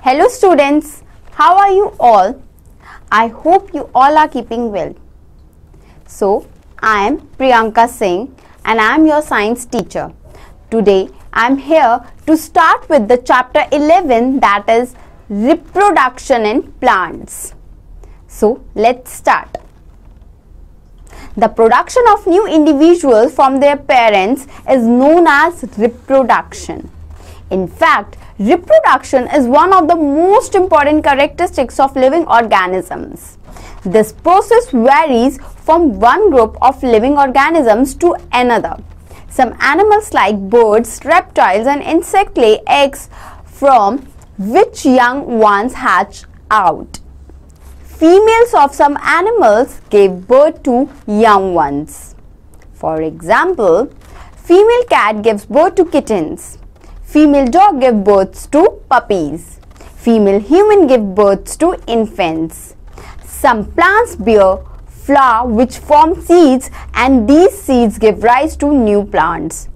Hello students, how are you all? I hope you all are keeping well. So, I am Priyanka Singh and I am your science teacher. Today, I am here to start with the chapter 11 that is reproduction in plants. So, let's start. The production of new individuals from their parents is known as reproduction. In fact, reproduction is one of the most important characteristics of living organisms. This process varies from one group of living organisms to another. Some animals like birds, reptiles and insects lay eggs from which young ones hatch out. Females of some animals gave birth to young ones. For example, female cat gives birth to kittens. Female dog gives birth to puppies. Female human gives birth to infants. Some plants bear flower which form seeds and these seeds give rise to new plants.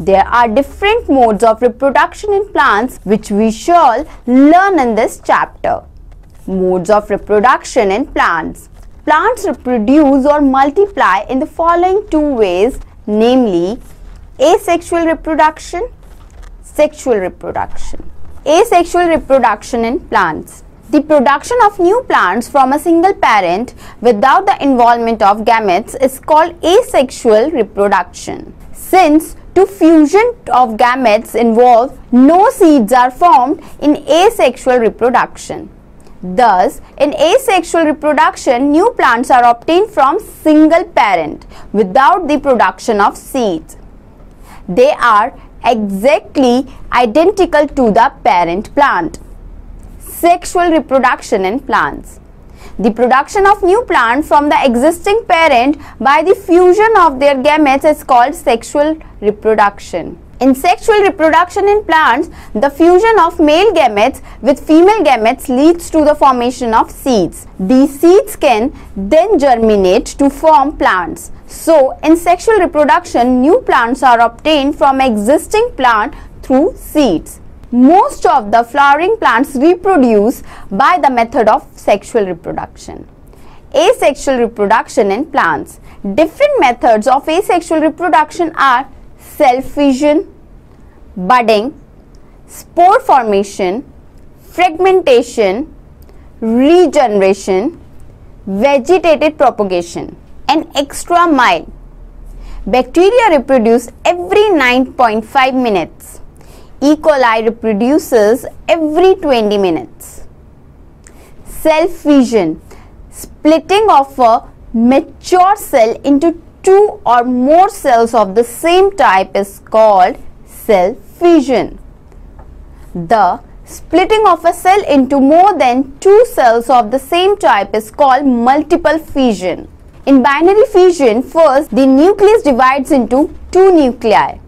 There are different modes of reproduction in plants which we shall learn in this chapter. Modes of reproduction in plants. Plants reproduce or multiply in the following two ways, namely asexual reproduction, sexual reproduction. Asexual reproduction in plants. The production of new plants from a single parent without the involvement of gametes is called asexual reproduction. Since to fusion of gametes involve no seeds are formed in asexual reproduction. Thus, in asexual reproduction, new plants are obtained from single parent without the production of seeds. They are exactly identical to the parent plant. Sexual reproduction in plants. The production of new plant from the existing parent by the fusion of their gametes is called sexual reproduction. In sexual reproduction in plants, the fusion of male gametes with female gametes leads to the formation of seeds. These seeds can then germinate to form plants. So, in sexual reproduction, new plants are obtained from existing plant through seeds. Most of the flowering plants reproduce by the method of sexual reproduction. Asexual reproduction in plants. Different methods of asexual reproduction are cell fission, budding, spore formation, fragmentation, regeneration, vegetative propagation. An extra mile. Bacteria reproduce every 9.5 minutes. E. coli reproduces every 20 minutes. Cell fission, splitting of a mature cell into two or more cells of the same type is called cell fission. The splitting of a cell into more than two cells of the same type is called multiple fission. In binary fission, first the nucleus divides into two nuclei.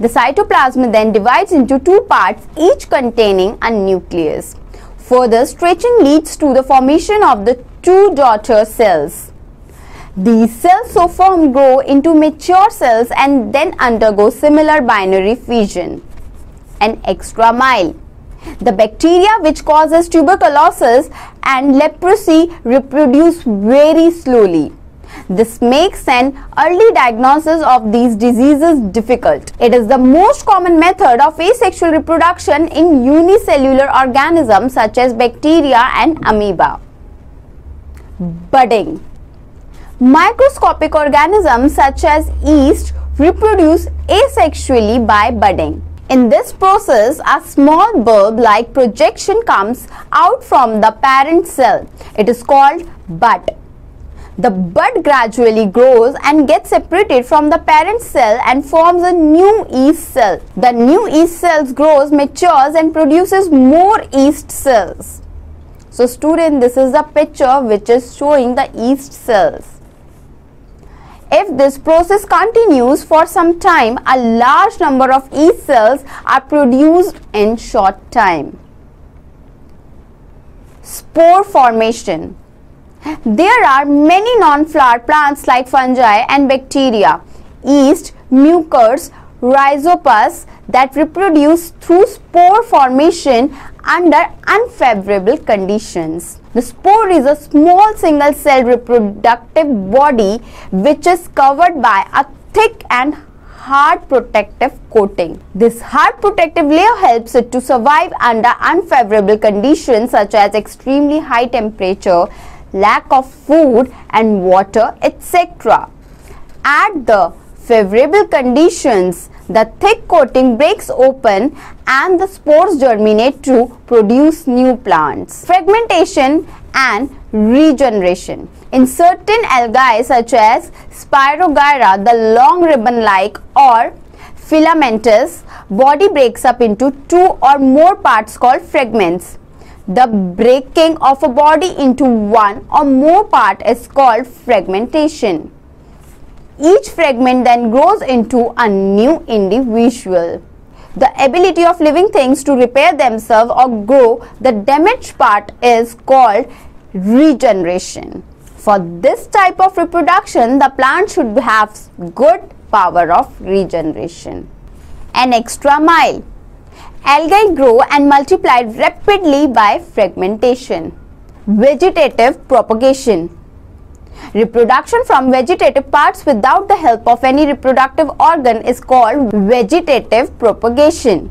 The cytoplasm then divides into two parts, each containing a nucleus. Further stretching leads to the formation of the two daughter cells. These cells so formed grow into mature cells and then undergo similar binary fission. An extra mile. The bacteria which causes tuberculosis and leprosy reproduce very slowly. This makes an early diagnosis of these diseases difficult. It is the most common method of asexual reproduction in unicellular organisms such as bacteria and amoeba. Budding Microscopic organisms such as yeast reproduce asexually by budding. In this process, a small bulb-like projection comes out from the parent cell. It is called bud. The bud gradually grows and gets separated from the parent cell and forms a new yeast cell. The new yeast cells grows, matures and produces more yeast cells. So student, this is the picture which is showing the yeast cells. If this process continues for some time, a large number of yeast cells are produced in short time. Spore formation. There are many non-flower plants like fungi and bacteria, yeast, mucors, rhizopus that reproduce through spore formation under unfavorable conditions. The spore is a small single cell reproductive body which is covered by a thick and hard protective coating. This hard protective layer helps it to survive under unfavorable conditions such as extremely high temperature, lack of food and water, etc. At the favorable conditions, the thick coating breaks open and the spores germinate to produce new plants. Fragmentation and regeneration. In certain algae such as Spirogyra, the long ribbon-like or filamentous body breaks up into two or more parts called fragments. The breaking of a body into one or more part is called fragmentation. Each fragment then grows into a new individual. The ability of living things to repair themselves or grow the damaged part is called regeneration. For this type of reproduction, the plant should have good power of regeneration. An extra mile. Algae grow and multiply rapidly by fragmentation. Vegetative propagation. Reproduction from vegetative parts without the help of any reproductive organ is called vegetative propagation.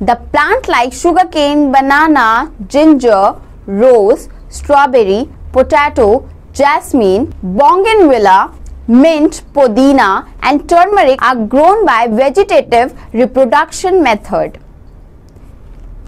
The plant like sugarcane, banana, ginger, rose, strawberry, potato, jasmine, bougainvillea, mint, podina and turmeric are grown by vegetative reproduction method.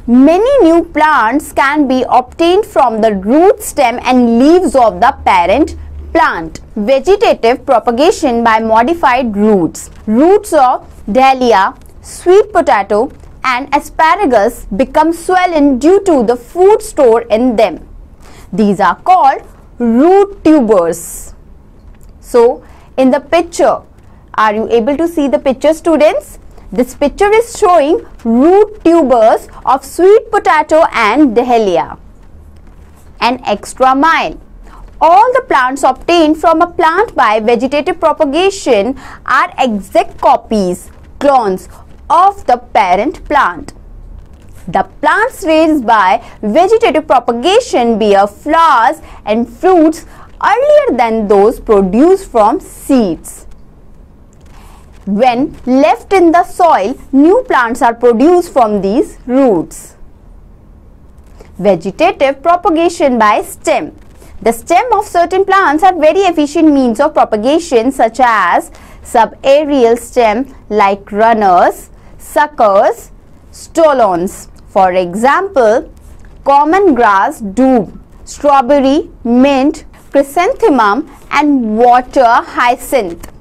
Many new plants can be obtained from the root stem and leaves of the parent plant. Vegetative propagation by modified roots. Roots of dahlia, sweet potato and asparagus become swollen due to the food stored in them. These are called root tubers. So, in the picture, are you able to see the picture students? This picture is showing root tubers of sweet potato and dahlia. An extra mile. All the plants obtained from a plant by vegetative propagation are exact copies, clones of the parent plant. The plants raised by vegetative propagation bear flowers and fruits earlier than those produced from seeds. When left in the soil, new plants are produced from these roots. Vegetative propagation by stem. The stem of certain plants are very efficient means of propagation such as subaerial stem like runners, suckers, stolons. For example, common grass doob, strawberry, mint, chrysanthemum and water hyacinth.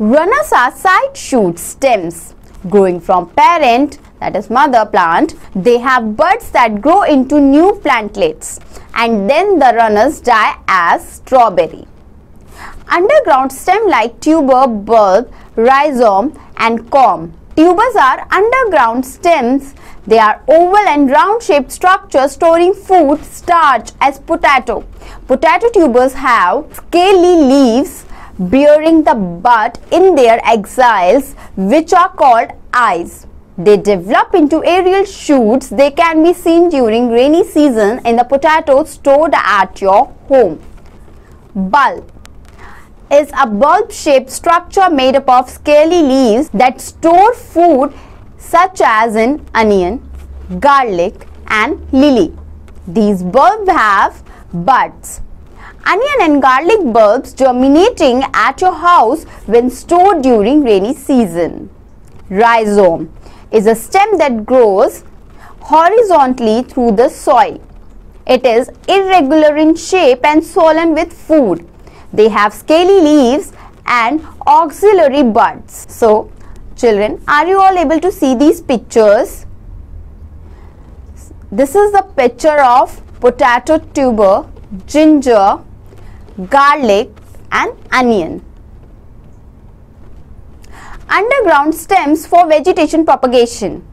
Runners are side shoot stems growing from parent that is mother plant. They have buds that grow into new plantlets and then the runners die as strawberry. Underground stem like tuber, bulb, rhizome and corm Tubers are underground stems. They are oval and round shaped structures storing food starch as potato. Potato tubers have scaly leaves bearing the bud in their axils which are called eyes. They develop into aerial shoots. They can be seen during rainy season in the potatoes stored at your home. Bulb is a bulb-shaped structure made up of scaly leaves that store food such as in onion, garlic and lily. These bulbs have buds. Onion and garlic bulbs germinating at your house when stored during rainy season. Rhizome is a stem that grows horizontally through the soil. It is irregular in shape and swollen with food. They have scaly leaves and axillary buds. So, children, are you all able to see these pictures? This is the picture of potato tuber, ginger, garlic and onion. Underground stems for vegetation propagation.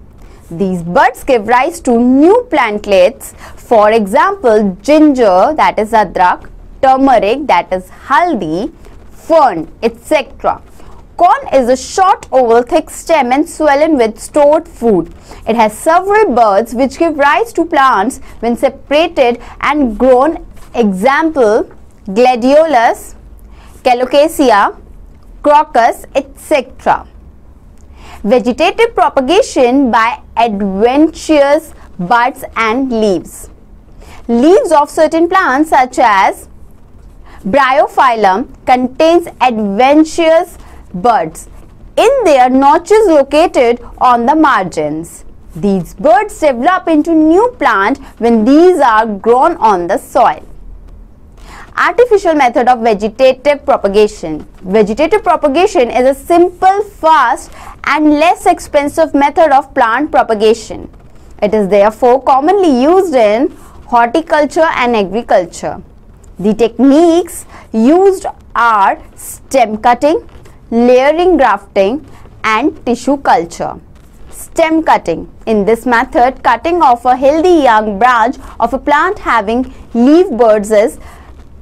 These buds give rise to new plantlets. For example, ginger that is adrak, turmeric that is haldi, fern, etc. Corm is a short oval thick stem and swollen with stored food. It has several buds which give rise to plants when separated and grown. Example gladiolus, colocasia, crocus, etc. Vegetative propagation by adventitious buds and leaves. Leaves of certain plants such as Bryophyllum contains adventitious buds in their notches located on the margins. These buds develop into new plant when these are grown on the soil. Artificial method of vegetative propagation. Vegetative propagation is a simple, fast and less expensive method of plant propagation. It is therefore commonly used in horticulture and agriculture. The techniques used are stem cutting, layering grafting and tissue culture. Stem cutting. In this method, cutting off a healthy young branch of a plant having leaf buds is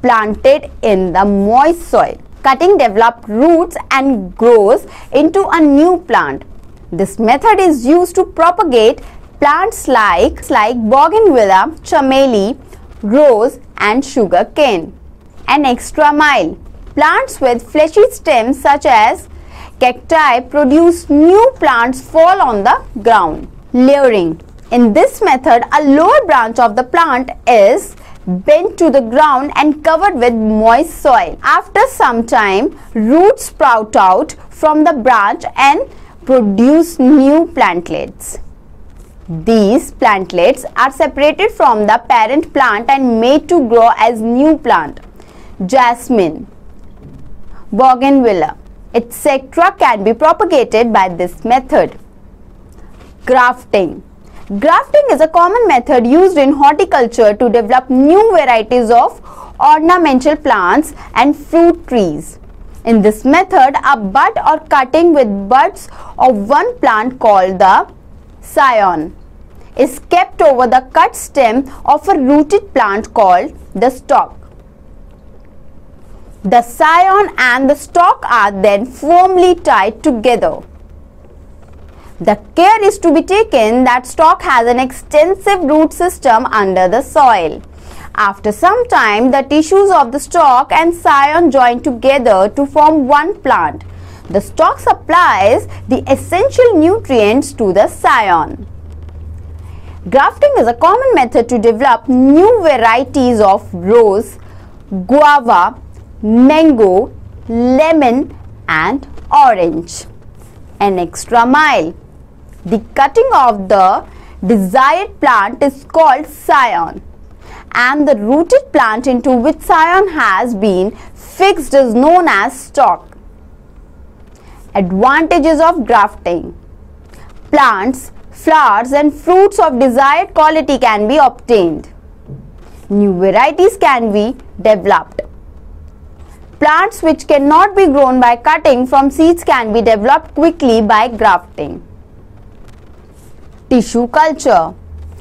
planted in the moist soil. Cutting develops roots and grows into a new plant. This method is used to propagate plants like, like bougainvillea, chameli, rose and sugar cane. An extra mile. Plants with fleshy stems such as cacti produce new plants fall on the ground. Layering. In this method, a lower branch of the plant is bent to the ground and covered with moist soil. After some time, roots sprout out from the branch and produce new plantlets. These plantlets are separated from the parent plant and made to grow as new plant. Jasmine, bougainvillea, etc. can be propagated by this method. Grafting. Grafting is a common method used in horticulture to develop new varieties of ornamental plants and fruit trees. In this method, a bud or cutting with buds of one plant called the scion is kept over the cut stem of a rooted plant called the stock. The scion and the stock are then firmly tied together. The care is to be taken that stock has an extensive root system under the soil. After some time, the tissues of the stock and scion join together to form one plant. The stock supplies the essential nutrients to the scion. Grafting is a common method to develop new varieties of rose, guava, mango, lemon and orange. An extra mile. The cutting of the desired plant is called scion and the rooted plant into which scion has been fixed is known as stock. Advantages of grafting. Plants, flowers and fruits of desired quality can be obtained. New varieties can be developed. Plants which cannot be grown by cutting from seeds can be developed quickly by grafting. Tissue culture.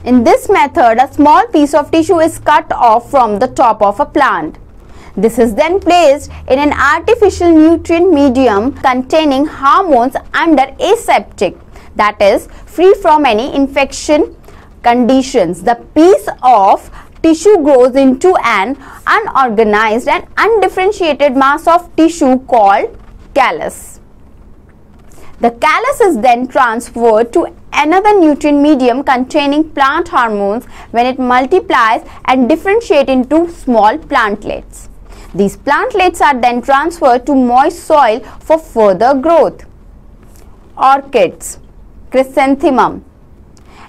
In this method, a small piece of tissue is cut off from the top of a plant. This is then placed in an artificial nutrient medium containing hormones under aseptic, that is, free from any infection conditions. The piece of tissue grows into an unorganized and undifferentiated mass of tissue called callus. The callus is then transferred to another nutrient medium containing plant hormones when it multiplies and differentiate into small plantlets. These plantlets are then transferred to moist soil for further growth. Orchids, chrysanthemum,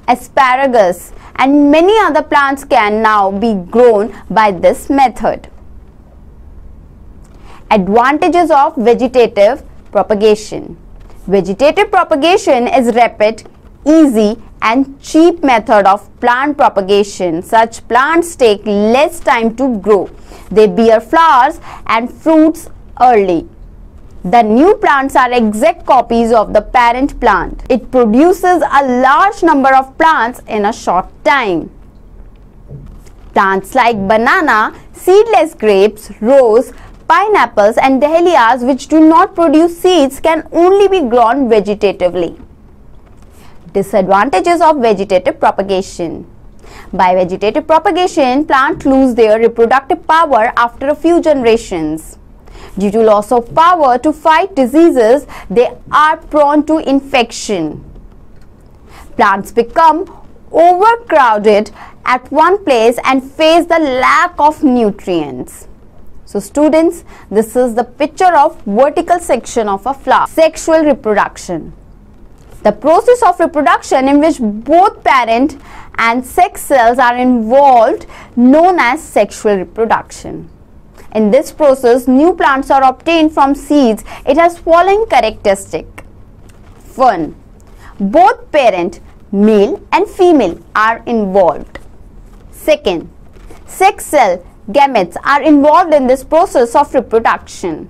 asparagus and many other plants can now be grown by this method. Advantages of vegetative propagation. Vegetative propagation is rapid, easy and cheap method of plant propagation. Such plants take less time to grow. They bear flowers and fruits early. The new plants are exact copies of the parent plant. It produces a large number of plants in a short time. Plants like banana, seedless grapes, rose, pineapples and dahlias which do not produce seeds can only be grown vegetatively. Disadvantages of vegetative propagation. By vegetative propagation, plants lose their reproductive power after a few generations. Due to loss of power to fight diseases, they are prone to infection. Plants become overcrowded at one place and face the lack of nutrients. So students, this is the picture of vertical section of a flower. Sexual reproduction. The process of reproduction in which both parent and sex cells are involved known as sexual reproduction. In this process, new plants are obtained from seeds. It has following characteristic. 1. Both parent, male and female are involved. Second, sex cell gametes are involved in this process of reproduction.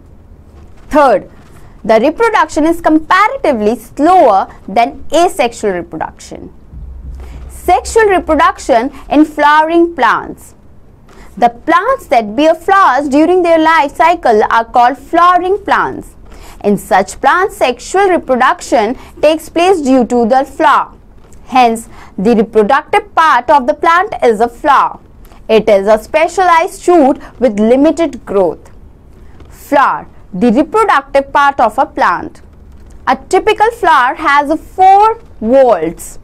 Third, the reproduction is comparatively slower than asexual reproduction. Sexual reproduction in flowering plants. The plants that bear flowers during their life cycle are called flowering plants. In such plants, sexual reproduction takes place due to the flower. Hence, the reproductive part of the plant is a flower. It is a specialized shoot with limited growth. Flower, the reproductive part of a plant. A typical flower has four whorls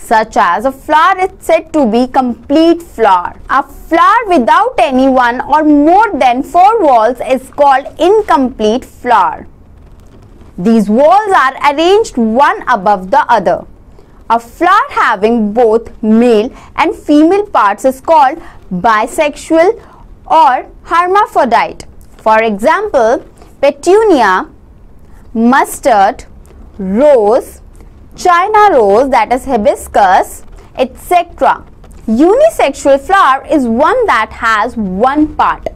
such as a flower is said to be complete flower. A flower without any one or more than four whorls is called incomplete flower. These whorls are arranged one above the other. A flower having both male and female parts is called bisexual or hermaphrodite. For example, petunia, mustard, rose, China rose that is hibiscus, etc. Unisexual flower is one that has one part,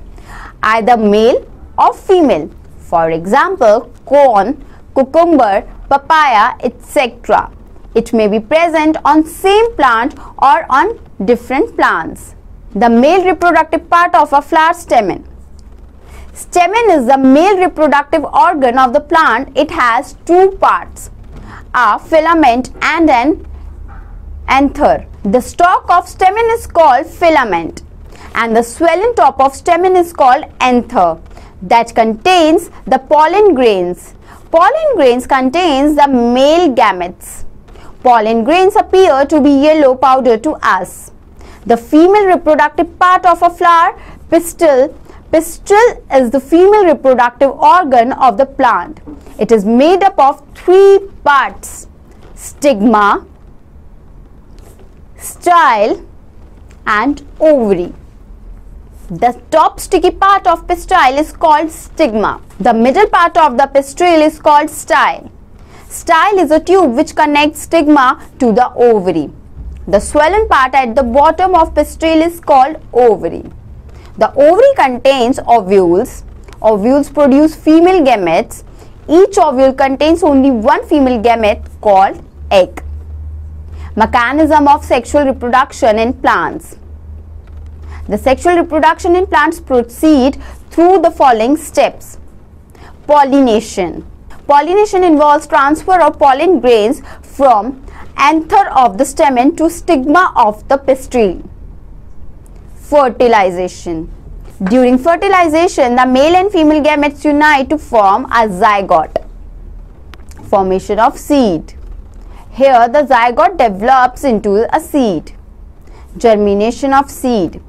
either male or female. For example, corn, cucumber, papaya, etc. It may be present on same plant or on different plants. The male reproductive part of a flower stamen. Stamen is the male reproductive organ of the plant. It has two parts a filament and an anther. The stalk of stamen is called filament and the swollen top of stamen is called anther that contains the pollen grains. Pollen grains contains the male gametes. Pollen grains appear to be yellow powder to us. The female reproductive part of a flower, pistil, pistil is the female reproductive organ of the plant. It is made up of three parts stigma, style and ovary. The top sticky part of pistil is called stigma. The middle part of the pistil is called style. Style is a tube which connects stigma to the ovary. The swollen part at the bottom of pistil is called ovary. The ovary contains ovules. Ovules produce female gametes each ovule contains only one female gamete called egg. Mechanism of sexual reproduction in plants. The sexual reproduction in plants proceed through the following steps. Pollination. Pollination involves transfer of pollen grains from anther of the stamen to stigma of the pistil. Fertilization. During fertilization, the male and female gametes unite to form a zygote. Formation of seed. Here, the zygote develops into a seed. Germination of seed.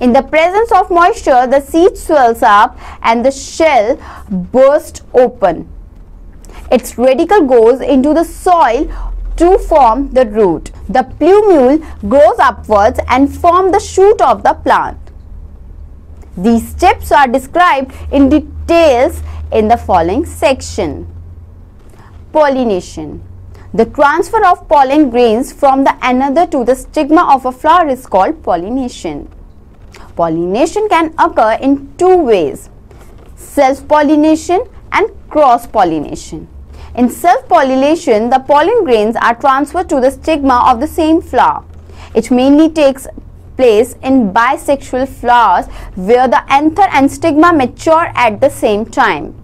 In the presence of moisture, the seed swells up and the shell bursts open. Its radicle goes into the soil to form the root. The plumule grows upwards and form the shoot of the plant. These steps are described in details in the following section. Pollination. The transfer of pollen grains from the anther to the stigma of a flower is called pollination. Pollination can occur in two ways, self-pollination and cross-pollination. In self-pollination, the pollen grains are transferred to the stigma of the same flower. It mainly takes place in bisexual flowers where the anther and stigma mature at the same time.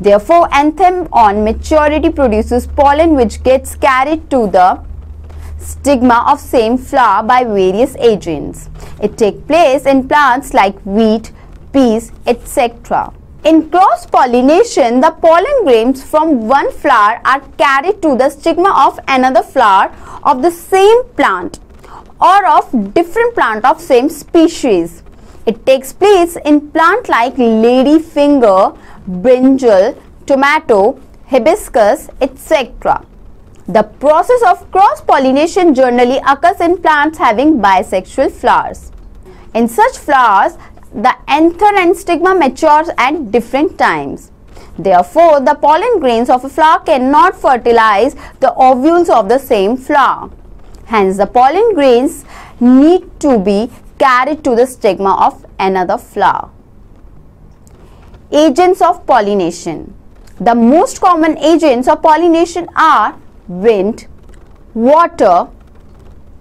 Therefore, anther on maturity produces pollen which gets carried to the stigma of same flower by various agents. It takes place in plants like wheat, peas, etc. In cross pollination, the pollen grains from one flower are carried to the stigma of another flower of the same plant or of different plant of same species. It takes place in plant like ladyfinger, brinjal, tomato, hibiscus, etc. The process of cross-pollination generally occurs in plants having bisexual flowers. In such flowers, the anther and stigma matures at different times. Therefore, the pollen grains of a flower cannot fertilize the ovules of the same flower. Hence, the pollen grains need to be carried to the stigma of another flower. Agents of pollination. The most common agents of pollination are wind, water,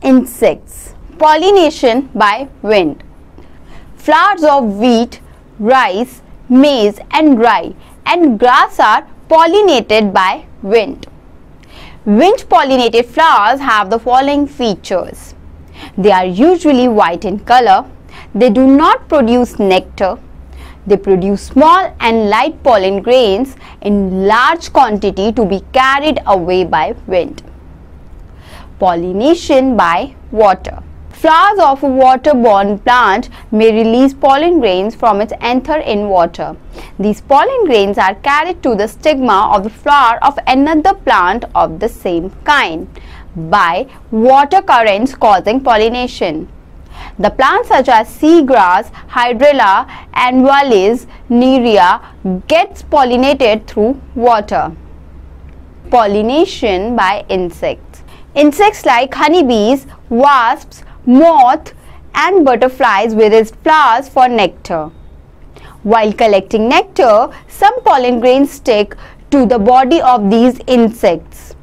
insects. Pollination by wind. Flowers of wheat, rice, maize and rye and grass are pollinated by wind. Wind pollinated flowers have the following features. They are usually white in color. They do not produce nectar. They produce small and light pollen grains in large quantity to be carried away by wind. Pollination by water. Flowers of a water-borne plant may release pollen grains from its anther in water. These pollen grains are carried to the stigma of the flower of another plant of the same kind by water currents causing pollination. The plants such as seagrass, hydrilla, annualis, nerea gets pollinated through water. Pollination by insects. Insects like honeybees, wasps, moth and butterflies visit flowers for nectar. While collecting nectar, some pollen grains stick to the body of these insects.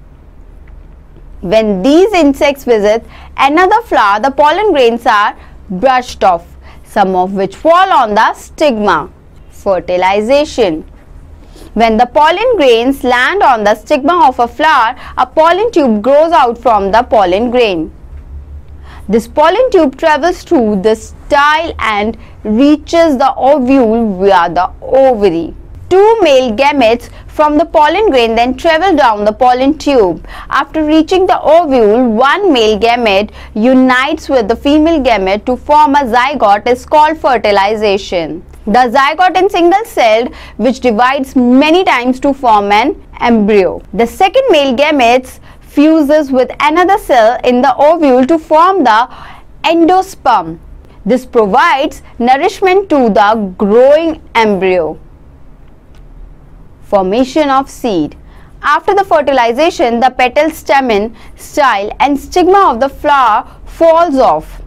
When these insects visit another flower, the pollen grains are brushed off, some of which fall on the stigma. Fertilization. When the pollen grains land on the stigma of a flower, a pollen tube grows out from the pollen grain. This pollen tube travels through the style and reaches the ovule via the ovary. Two male gametes from the pollen grain then travel down the pollen tube. After reaching the ovule, one male gamete unites with the female gamete to form a zygote is called fertilization. The zygote is single-celled which divides many times to form an embryo. The second male gametes fuses with another cell in the ovule to form the endosperm. This provides nourishment to the growing embryo. Formation of seed. After the fertilization, the petal stamen, style and stigma of the flower falls off.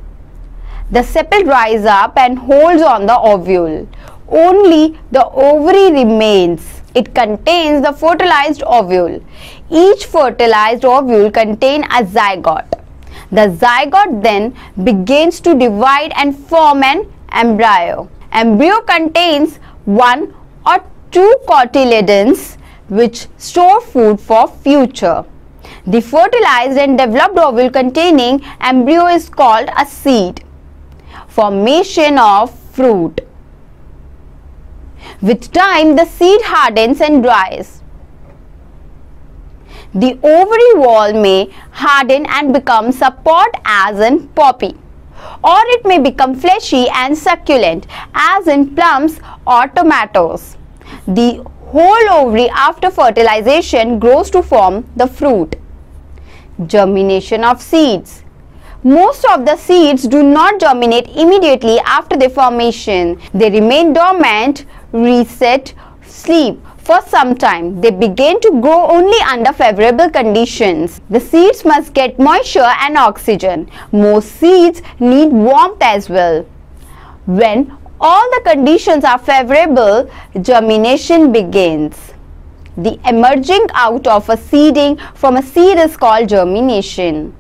The sepal dries up and holds on the ovule. Only the ovary remains. It contains the fertilized ovule. Each fertilized ovule contains a zygote. The zygote then begins to divide and form an embryo. Embryo contains one or two cotyledons which store food for future. The fertilized and developed ovule containing embryo is called a seed. Formation of fruit. With time, the seed hardens and dries. The ovary wall may harden and become a pod as in poppy or it may become fleshy and succulent as in plums or tomatoes. The whole ovary after fertilization grows to form the fruit. Germination of seeds. Most of the seeds do not germinate immediately after their formation. They remain dormant, reset, sleep for some time. They begin to grow only under favorable conditions. The seeds must get moisture and oxygen. Most seeds need warmth as well. When all the conditions are favorable, germination begins. The emerging out of a seeding from a seed is called germination.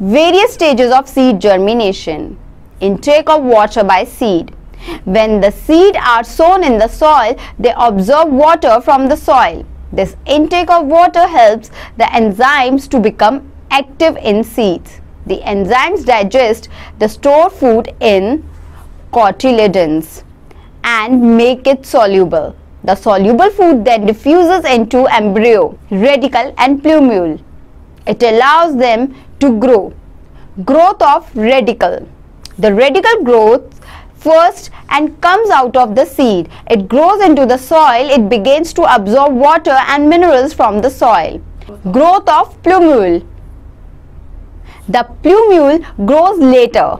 Various stages of seed germination. Intake of water by seed. When the seed are sown in the soil, they absorb water from the soil. This intake of water helps the enzymes to become active in seeds. The enzymes digest the stored food in cotyledons and make it soluble. The soluble food then diffuses into embryo, radicle and plumule. It allows them to grow. Growth of radicle. The radicle grows first and comes out of the seed. It grows into the soil. It begins to absorb water and minerals from the soil. Growth of plumule. The plumule grows later.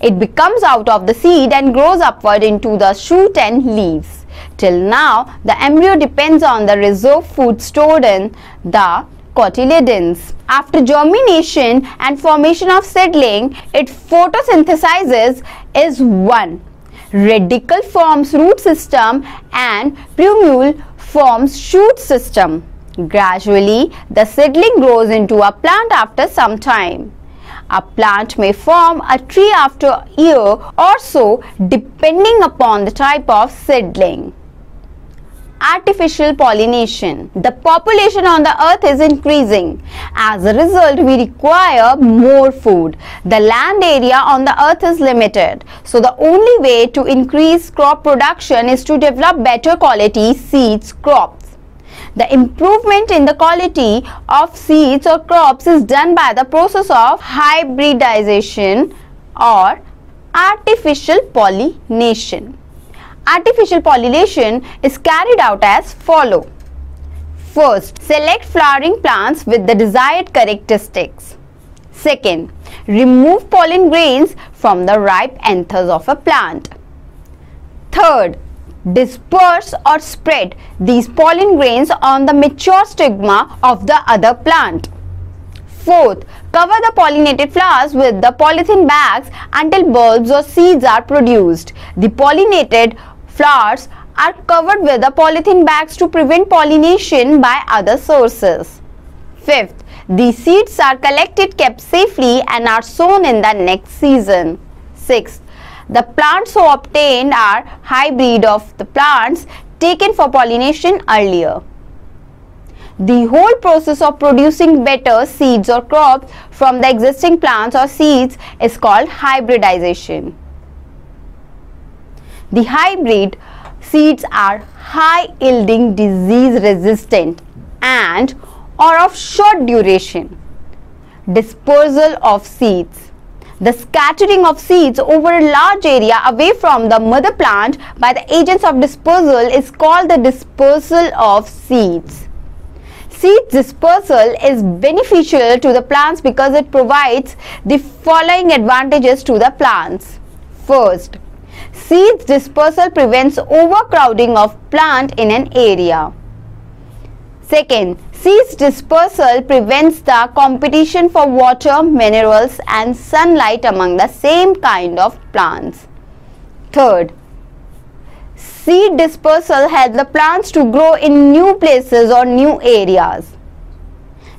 It becomes out of the seed and grows upward into the shoot and leaves. Till now, the embryo depends on the reserve food stored in the cotyledons. After germination and formation of seedling, it photosynthesizes is 1. Radicle forms root system and plumule forms shoot system. Gradually, the seedling grows into a plant after some time. A plant may form a tree after a year or so depending upon the type of seedling. Artificial pollination. The population on the earth is increasing. As a result, we require more food. The land area on the earth is limited. So the only way to increase crop production is to develop better quality seeds crops. The improvement in the quality of seeds or crops is done by the process of hybridization or artificial pollination. Artificial pollination is carried out as follow. First, select flowering plants with the desired characteristics. Second, remove pollen grains from the ripe anthers of a plant. Third, disperse or spread these pollen grains on the mature stigma of the other plant. Fourth, cover the pollinated flowers with the polythene bags until bulbs or seeds are produced. The pollinated flowers are covered with the polythene bags to prevent pollination by other sources. Fifth, the seeds are collected, kept safely and are sown in the next season. Sixth, the plants so obtained are hybrid of the plants taken for pollination earlier. The whole process of producing better seeds or crops from the existing plants or seeds is called hybridization. The hybrid seeds are high yielding disease resistant and or of short duration. Dispersal of seeds the scattering of seeds over a large area away from the mother plant by the agents of dispersal is called the dispersal of seeds. Seed dispersal is beneficial to the plants because it provides the following advantages to the plants. First, seeds dispersal prevents overcrowding of plant in an area. Second, seeds dispersal prevents the competition for water, minerals and sunlight among the same kind of plants. Third, seed dispersal helps the plants to grow in new places or new areas.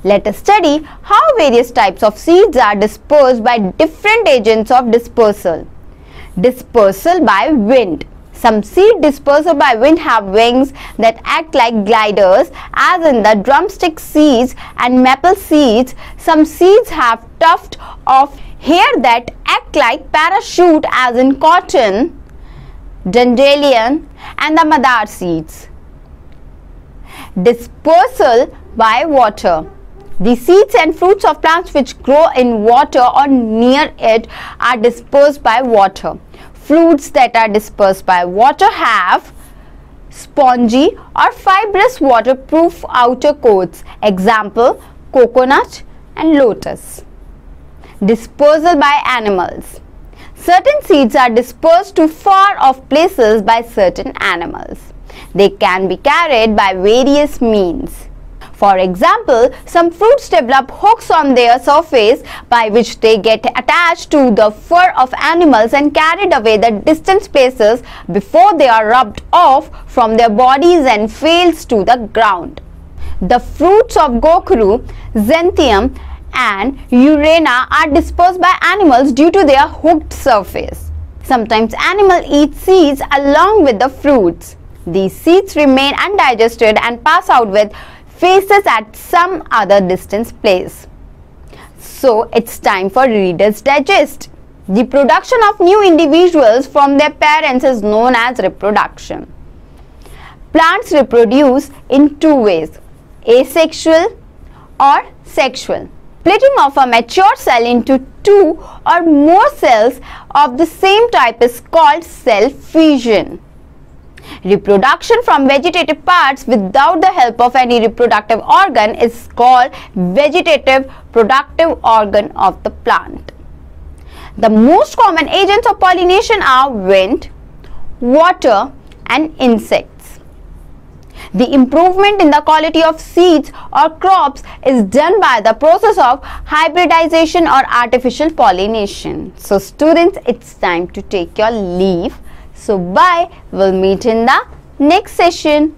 Let us study how various types of seeds are dispersed by different agents of dispersal. Dispersal by wind. Some seed dispersal by wind have wings that act like gliders as in the drumstick seeds and maple seeds. Some seeds have tuft of hair that act like parachute as in cotton, dandelion and the madar seeds. Dispersal by water. The seeds and fruits of plants which grow in water or near it are dispersed by water. Fruits that are dispersed by water have spongy or fibrous waterproof outer coats. Example, coconut and lotus. Dispersal by animals. Certain seeds are dispersed to far off places by certain animals. They can be carried by various means. For example, some fruits develop hooks on their surface by which they get attached to the fur of animals and carried away the distant places before they are rubbed off from their bodies and falls to the ground. The fruits of gokuru, xanthium and urena are dispersed by animals due to their hooked surface. Sometimes animals eat seeds along with the fruits. These seeds remain undigested and pass out with feces at some other distant place. So it's time for Reader's Digest. The production of new individuals from their parents is known as reproduction. Plants reproduce in two ways, asexual or sexual. Splitting of a mature cell into two or more cells of the same type is called cell fission. Reproduction from vegetative parts without the help of any reproductive organ is called vegetative productive organ of the plant. The most common agents of pollination are wind, water and insects. The improvement in the quality of seeds or crops is done by the process of hybridization or artificial pollination. So students, it's time to take your leave. So bye. We'll meet in the next session.